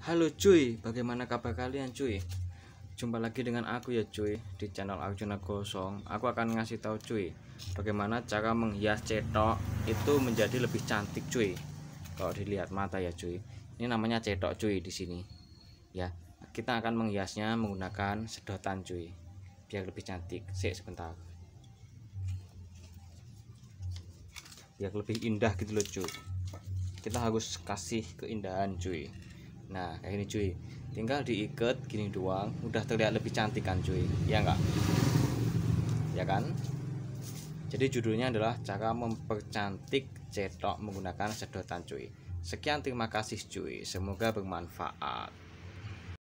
Halo cuy, bagaimana kabar kalian cuy? Jumpa lagi dengan aku ya cuy di channel Arjuna Gosong. Aku akan ngasih tahu cuy bagaimana cara menghias cetok itu menjadi lebih cantik cuy. Kalau dilihat mata ya cuy. Ini namanya cetok cuy di sini. Ya, kita akan menghiasnya menggunakan sedotan cuy. Biar lebih cantik. Sik sebentar. Biar lebih indah gitu loh cuy. Kita harus kasih keindahan cuy nah kayak ini cuy. Tinggal diikat gini doang. Udah terlihat lebih cantik kan cuy? Ya enggak ya kan? Jadi judulnya adalah cara mempercantik cetok menggunakan sedotan cuy. Sekian terima kasih cuy. Semoga bermanfaat